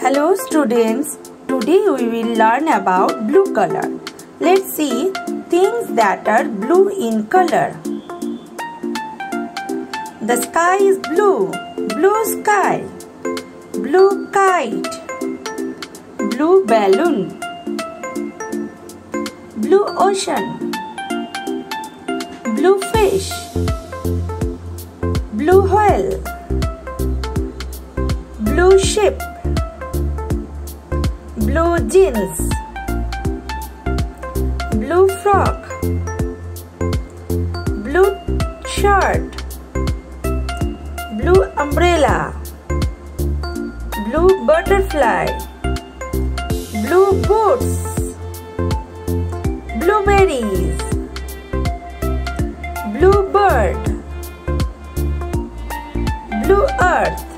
Hello students, today we will learn about blue color. Let's see things that are blue in color. The sky is blue, blue sky, blue kite, blue balloon, blue ocean, blue fish, blue whale, blue ship, blue jeans, blue frock, blue shirt, blue umbrella, blue butterfly, blue boots, blueberries, blue bird, blue earth,